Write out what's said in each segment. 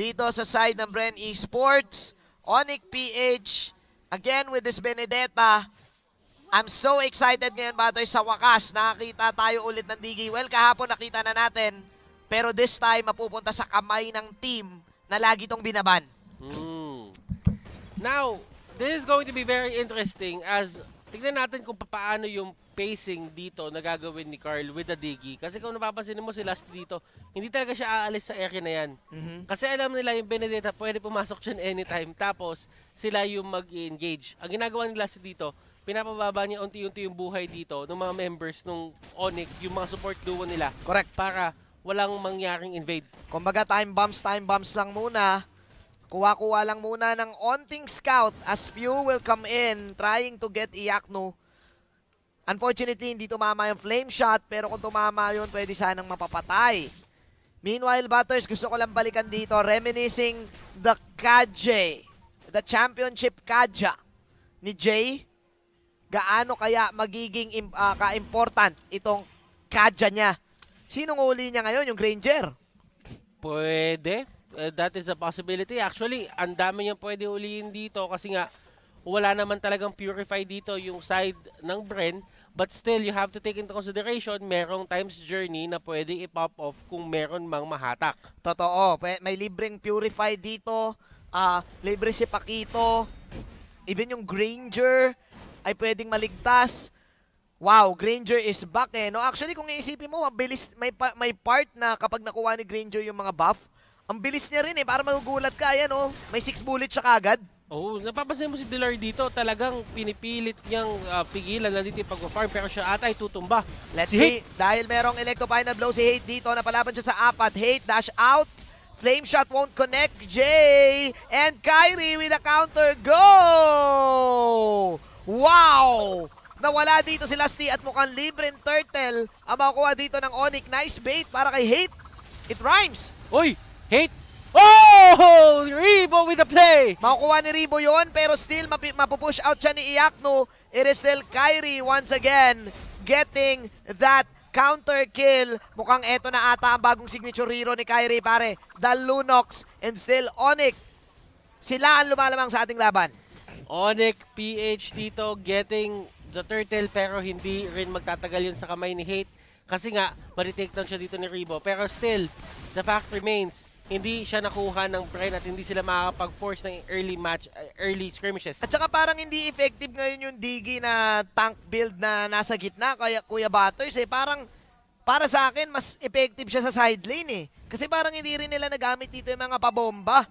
dito sa side ng Bren Esports. Onyx PH, again with this Benedetta. I'm so excited ngayon, Batoy, sa wakas. Nakakita tayo ulit ng Digi. Well, kahapon nakita na natin. Pero this time, mapupunta sa kamay ng team na lagi tong binaban. Hmm. Now, this is going to be very interesting as tignan natin kung paano yung pacing dito na gagawin ni Carl with the Diggy. Kasi kung napapansin mo si Last dito, hindi talaga siya aalis sa area na yan. Mhm. Kasi alam nila yung Benedetta pwede pumasok dyan anytime. Tapos sila yung mag-engage. Ang ginagawa ni Last dito, pinapababa niya unti-unti yung buhay dito ng mga members ng Onyx, yung mga support duo nila Correct. para walang mangyaring invade. Kumbaga time bombs, time bombs lang muna. Kuha-kuha lang muna ng onting scout as few will come in trying to get Iakno. Unfortunately, hindi tumama yung flame shot pero kung tumama yun, pwede sanang mapapatay. Meanwhile, Butters, gusto ko lang balikan dito, reminiscing the Kaje, the championship Kaja ni Jay. Gaano kaya magiging ah, ka-important itong Kaja niya? Sinong uli niya ngayon? Yung Granger? Pwede. Uh, that is a possibility. Actually, ang dami niyang pwede ulihin dito kasi nga wala naman talagang purify dito yung side ng Bren. But still, you have to take into consideration merong times journey na pwede i-pop off kung meron mang mahatak. Totoo. May libreng Purify dito. ah libre si Pakito. Even yung Granger ay pwedeng maligtas. Wow, Granger is back eh. No, actually kung iisipin mo, mabilis may pa- may part na kapag nakuha ni Granger yung mga buff, ang bilis niya rin eh. Para magugulat ka, ayan oh. May 6 bullets siya kagad. Oh, napapansin mo si Dilar dito, talagang pinipilit niyang ah, pigilan na dito yung pag-farm pero siya ata ay tutumba. Let's Si see. Dahil merong electro final blow si Hate dito, napalaban siya sa apat. Hate dash out. Flame shot won't connect. Jay and Kyrie with a counter. Go! Wow! Nawala dito si Lasty at mukhang libre turtle ang makukuha dito ng Onyx. Nice bait para kay Hate. It rhymes. Uy! Hate! Oh! Rebo with the play! Makukuha ni Ribo yon pero still mapi- mapupush out siya ni Iakno. It is still Kyrie once again getting that counter kill. Mukhang eto na ata ang bagong signature hero ni Kyrie pare. The Lunox and still Onyx. Sila ang lumalamang sa ating laban. Onyx PH dito getting the turtle pero hindi rin magtatagal yun sa kamay ni Hate kasi nga ma-retake down siya dito ni Rebo pero still the fact remains hindi siya nakuha ng Bren at hindi sila makakapag-force ng early match uh, early skirmishes. At saka parang hindi effective ngayon yung Digi na tank build na nasa gitna kaya Kuya Butters eh parang para sa akin mas effective siya sa side lane eh. Kasi parang hindi rin nila nagamit dito yung mga pabomba.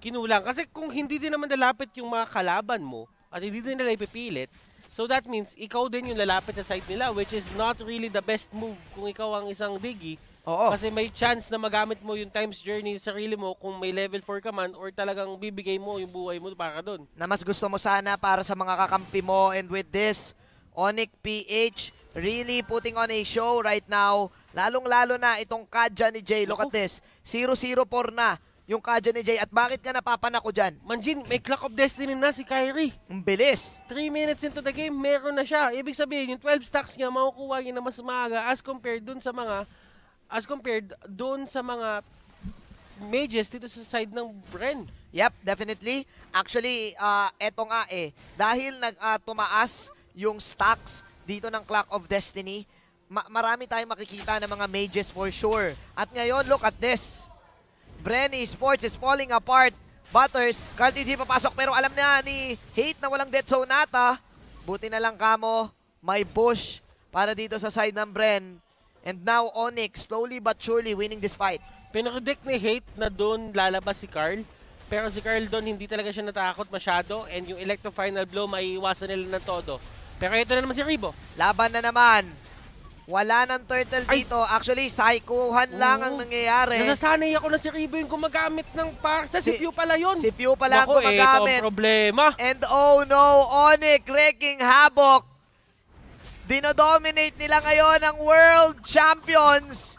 Kinulang kasi kung hindi din naman lalapit yung mga kalaban mo at hindi din nila ipipilit so that means ikaw din yung lalapit sa side nila which is not really the best move kung ikaw ang isang Diggy Oo. Kasi may chance na magamit mo yung times journey sa sarili mo kung may level 4 ka man or talagang bibigay mo yung buhay mo para doon. na mas gusto mo sana para sa mga kakampi mo. And with this, Onyx PH really putting on a show right now. Lalong-lalo na itong Kadja ni Jay. Look at Naku. this. 0-0-4 na yung Kadja ni Jay. At bakit ka napapanako dyan? Manjin, may Clock of Destiny na si Kyrie. Ang bilis. 3 minutes into the game, meron na siya. Ibig sabihin, yung 12 stacks niya, makukuha niya na mas maaga as compared dun sa mga as compared dun sa mga mages dito sa side ng Bren. Yep, definitely. Actually, ah, eto nga eh. Dahil nag tumaas yung stocks dito ng Clock of Destiny, ma- marami tayong makikita ng mga mages for sure. At ngayon, look at this. Brenny Sports is falling apart. Butters, Carl TG papasok pero alam na ni Hate na walang dead zone nata. Buti na lang kamo, may bush para dito sa side ng Bren. And now Onyx slowly but surely winning this fight. Pinaka-predict ni Hate na doon lalabas si Carl. Pero si Carl doon hindi talaga siya natakot masyado and yung Electro Final Blow maiiwasan nila ng todo. Pero ito na naman si Rebo. Laban na naman. Wala ng turtle Ay! dito. Actually, psychohan lang ang Oo. nangyayari. Nasasanay ako na si Rebo yung gumagamit ng par. Sa Si- si Pew pala yun. Si Pew pala ang Naku, ito gumagamit. ang problema. And oh no, Onyx wreaking havoc. Dinodominate nila ngayon ang World Champions.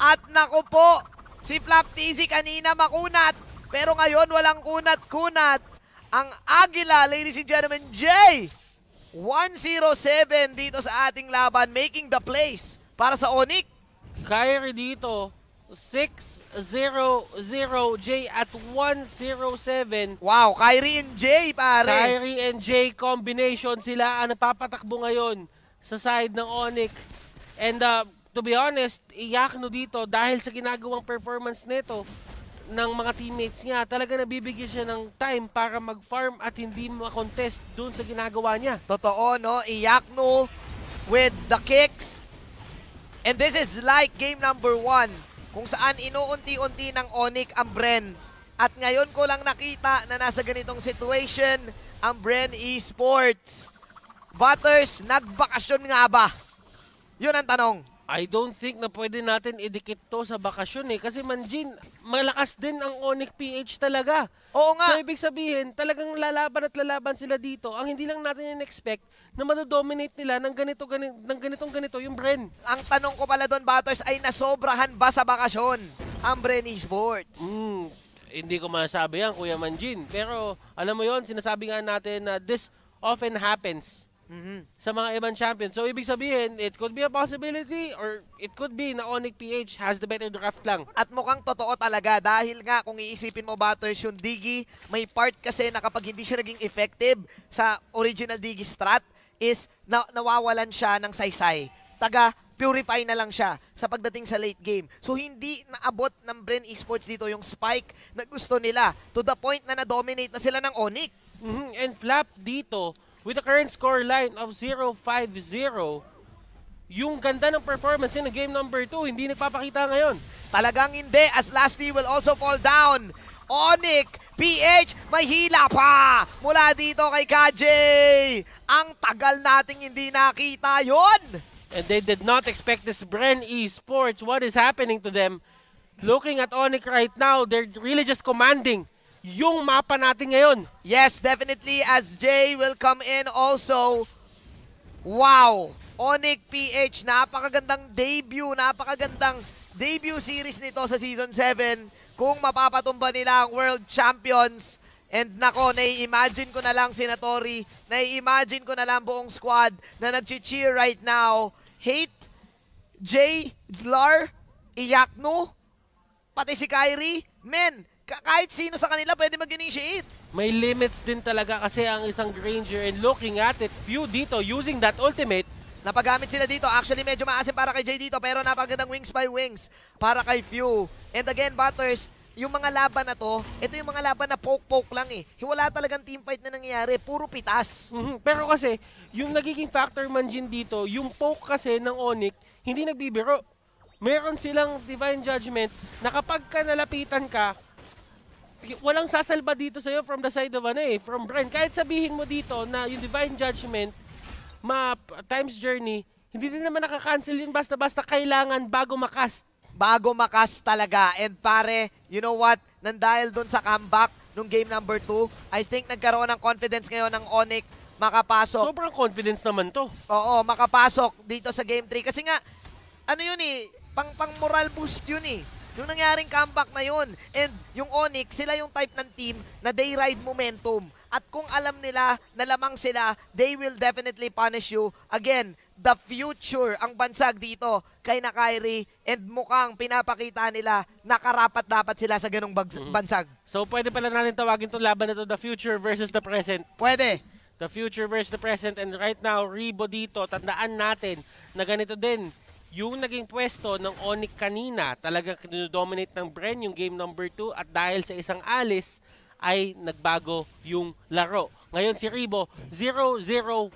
At naku po, si Flap TZ kanina makunat. Pero ngayon walang kunat-kunat. Ang Agila, ladies and gentlemen, Jay. 107 dito sa ating laban, making the place para sa Onyx. Kyrie dito, 6-0-0 J at 1-0-7. Wow, Kyrie and Jay, pare. Kyrie and J combination sila ang napapatakbo ngayon sa side ng Onyx. And uh, to be honest, Iyakno dito dahil sa ginagawang performance nito ng mga teammates niya, talaga nabibigyan siya ng time para mag-farm at hindi ma-contest dun sa ginagawa niya. Totoo, no? Iyakno with the kicks. And this is like game number one kung saan inuunti-unti ng Onyx ang Bren. At ngayon ko lang nakita na nasa ganitong situation ang Bren Esports. Butters, nagbakasyon nga ba? Yun ang tanong. I don't think na pwede natin idikit to sa bakasyon eh. Kasi Manjin, malakas din ang Onyx PH talaga. Oo nga. So ibig sabihin, talagang lalaban at lalaban sila dito. Ang hindi lang natin in-expect na madodominate nila ng ganito, ganito, ng ganitong ganito yung Bren. Ang tanong ko pala doon, Butters, ay nasobrahan ba sa bakasyon ang Bren Esports? Mm, hindi ko masabi yan, Kuya Manjin. Pero alam mo yon sinasabi nga natin na this often happens Mhm. sa mga ibang champions. So ibig sabihin, it could be a possibility or it could be na Onyx PH has the better draft lang. At mukhang totoo talaga dahil nga kung iisipin mo Butters yung Digi, may part kasi na kapag hindi siya naging effective sa original Digi strat is na nawawalan siya ng saysay. Taga purify na lang siya sa pagdating sa late game. So hindi naabot ng Bren Esports dito yung spike na gusto nila to the point na na-dominate na sila ng Onyx. Mhm, And Flap dito, with the current score line of 0-5-0, yung ganda ng performance in game number 2, hindi nagpapakita ngayon. Talagang hindi as Lasty will also fall down. Onyx, PH, may hila pa mula dito kay Kajay. Ang tagal nating hindi nakita yon. And they did not expect this Bren Esports. What is happening to them? Looking at Onyx right now, they're really just commanding yung mapa natin ngayon. Yes, definitely as Jay will come in also. Wow! Onyx PH, napakagandang debut, napakagandang debut series nito sa Season 7. Kung mapapatumba nila ang World Champions. And nako, nai-imagine ko na lang si Natori, nai-imagine ko na lang buong squad na nag-cheer right now. Hate, Jay, Dlar, Iyakno, pati si Kyrie. Men, kahit sino sa kanila pwede mag-initiate. May limits din talaga kasi ang isang Granger and looking at it, few dito using that ultimate, Napagamit sila dito. Actually, medyo maasim para kay Jay dito. Pero napagandang wings by wings para kay Few. And again, Butters, yung mga laban na to, ito yung mga laban na poke-poke lang eh. Wala talagang teamfight na nangyayari. Puro pitas. Mhm. Pero kasi, yung nagiging factor man din dito, yung poke kasi ng Onyx, hindi nagbibiro. Meron silang Divine Judgment na kapag ka nalapitan ka, walang sasalba dito sa'yo from the side of ano eh, from Bren. Kahit sabihin mo dito na yung Divine Judgment, map, times journey, hindi din naman nakakancel yun basta-basta kailangan bago makast. Bago makas talaga. And pare, you know what? Nandahil dun sa comeback nung game number 2, I think nagkaroon ng confidence ngayon ng Onyx makapasok. Sobrang confidence naman to. Oo, makapasok dito sa game 3. Kasi nga, ano yun eh, pang, pang moral boost yun eh. Yung nangyaring comeback na yun. And yung Onyx, sila yung type ng team na they ride momentum. At kung alam nila na lamang sila, they will definitely punish you. Again, the future ang bansag dito kay na Kyrie and mukhang pinapakita nila na karapat dapat sila sa ganong bags- Mhm. bansag. So pwede pala natin tawagin itong laban na to the future versus the present. Pwede. the future versus the present and right now Rebo dito tandaan natin na ganito din yung naging pwesto ng Onyx kanina talagang dominate ng Bren yung game number 2 at dahil sa isang alis ay nagbago yung laro. Ngayon si Rebo 0-0-1.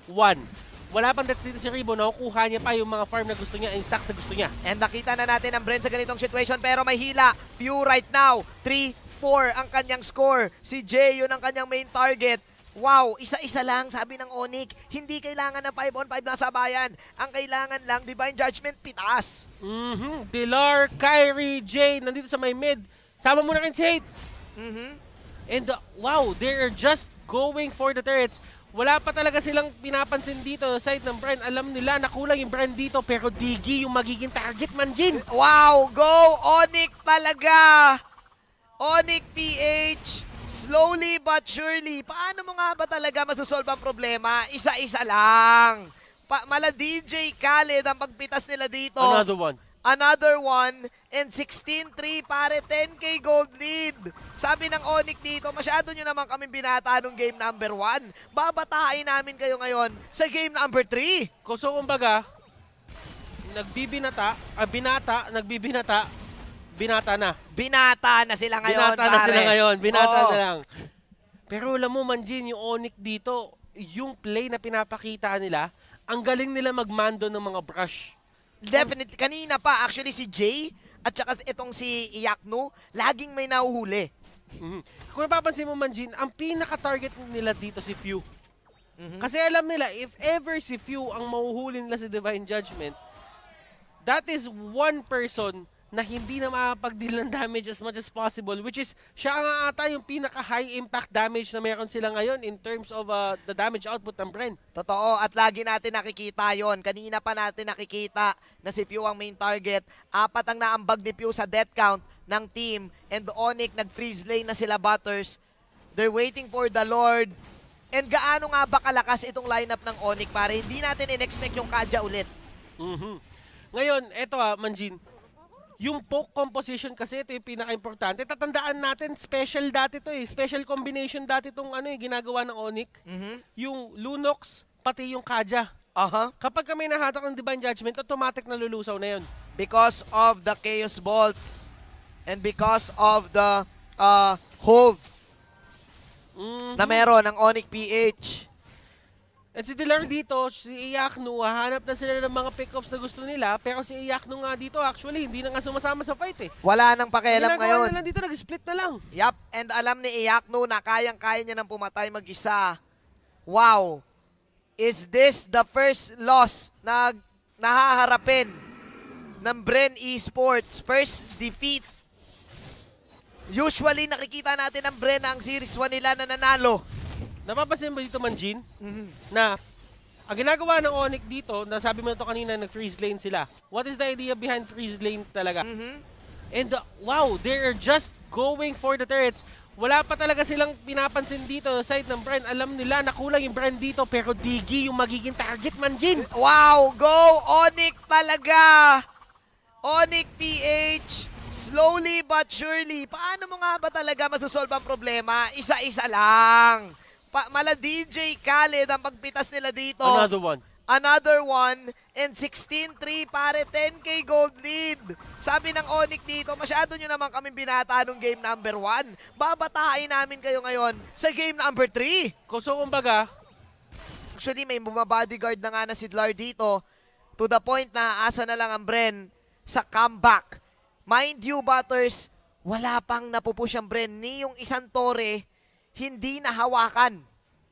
Wala pang deaths dito si Rebo, nakukuha niya pa yung mga farm na gusto niya, yung stacks na gusto niya. And nakita na natin ang Brent sa ganitong situation pero may hila. Few right now. 3-4 ang kanyang score. Si Jay yun ang kanyang main target. Wow, isa-isa lang sabi ng Onyx. Hindi kailangan ng 5 on 5 na sabayan. Ang kailangan lang Divine Judgment pitas. Mhm. Dilar, Kyrie, Jay, nandito sa may mid. Sama mo na rin si Hate. Mhm. And uh, wow, they're just going for the turrets. Wala pa talaga silang pinapansin dito sa side ng Bren. Alam nila na kulang yung Bren dito pero Digi yung magiging target man, Jin. Wow, go Onyx talaga. Onyx PH. Slowly but surely. Paano mo nga ba talaga masosolve ang problema? Isa-isa lang. Pa mala DJ Khaled ang pagpitas nila dito. Another one. Another one. And 16-3 pare, 10k gold lead. Sabi ng Onyx dito, masyado nyo naman kami binata nung game number 1. Babatain namin kayo ngayon sa game number 3. Kung so, kumbaga, nagbibinata, ah, binata, nagbibinata, binata na. Binata na sila ngayon, binata na pare. sila ngayon, binata Oo. na lang. Pero alam mo, Manjin, yung Onyx dito, yung play na pinapakita nila, ang galing nila magmando ng mga brush. Definitely. Kanina pa, actually si Jay at saka itong si Yakno, laging may nahuhuli. Mhm. Kung napapansin mo, Manjin, ang pinaka-target nila dito si Few. Mhm. Kasi alam nila, if ever si Few ang mahuhuli nila sa Divine Judgment, that is one person na hindi na makapag-deal ng damage as much as possible, which is, siya nga ata yung pinaka-high impact damage na meron sila ngayon in terms of uh, the damage output ng Bren. Totoo, at lagi natin nakikita yon. Kanina pa natin nakikita na si Pew ang main target. Apat ang naambag ni Pew sa death count ng team. And Onyx, nag-freeze lane na sila Butters. They're waiting for the Lord. And gaano nga ba kalakas itong lineup ng Onyx para hindi natin in-expect yung Kaja ulit. Mhm. Ngayon, eto ah, Manjin, yung poke composition kasi ito yung pinaka-importante. Tatandaan natin, special dati to eh. Special combination dati tong ano eh, ginagawa ng Onyx. Mhm. Yung Lunox, pati yung Kaja. Aha. Kapag kami nahatak ng Divine Judgment, automatic na lulusaw na yun. Because of the Chaos Bolts. And because of the uh, hold Mhm. na meron ng Onyx PH. At si Dilar dito, si Iyakno, hahanap na sila ng mga pickups na gusto nila. Pero si Iyakno nga dito, actually, hindi na nga sumasama sa fight eh. Wala nang Ang pakialam ginagawa ngayon. na lang dito, nag-split na lang. Yap, and alam ni Iyakno na kayang-kaya niya nang pumatay mag-isa. Wow! Is this the first loss na nahaharapin ng Bren Esports? First defeat. Usually nakikita natin ng Bren ang Series 1 nila na nanalo. Napapansin mo dito, Manjin, Mhm. na ang ginagawa ng Onyx dito, na sabi mo na to kanina, nag-freeze lane sila. What is the idea behind freeze lane talaga? Mhm. And uh, wow, they're just going for the turrets. Wala pa talaga silang pinapansin dito sa side ng Bren. Alam nila na kulang yung Bren dito, pero Digi yung magiging target, Manjin. Wow! Go! Onyx talaga! Onyx PH! Slowly but surely. Paano mo nga ba talaga masosolve ang problema? Isa-isa lang. Pa mala DJ Khaled ang pagpitas nila dito. Another one. Another one. And 16-3 pare 10k gold lead. Sabi ng Onyx dito, masyado nyo naman kami binata nung game number 1. Babatain namin kayo ngayon sa game number 3. Kung so, kumbaga, Actually, may bumabodyguard na nga na si Dlar dito to the point na asa na lang ang Bren sa comeback. Mind you, Butters, wala pang napupush ang Bren. Ni yung isang tore, hindi nahawakan.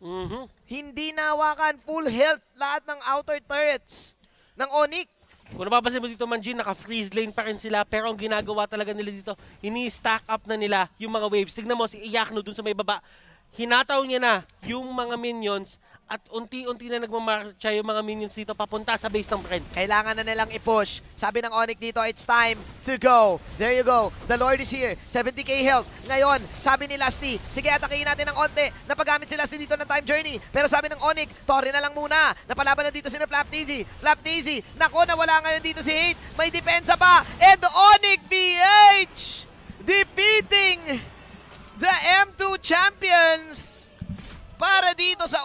mhm. Hindi nahawakan. Full health lahat ng outer turrets ng Onyx. Kung napapansin mo dito, Manjin, naka-freeze lane pa rin sila. Pero ang ginagawa talaga nila dito, ini-stack up na nila yung mga waves. Tignan mo si Iyakno dun sa may baba. Hinataw niya na yung mga minions at unti-unti na nagmamarcha yung mga minions dito papunta sa base ng Bren. Kailangan na nilang i-push. Sabi ng Onyx dito, it's time to go. There you go. The Lord is here. 70k health. Ngayon, sabi ni Lasty, sige atakihin natin ng onte. Napagamit si Lasty dito ng time journey. Pero sabi ng Onyx, Torre na lang muna. Napalaban na dito si Flap Daisy. Flap Daisy. Nako, nawala ngayon dito si Hate. May depensa pa. And Onyx PH defeating the M2 champions para dito sa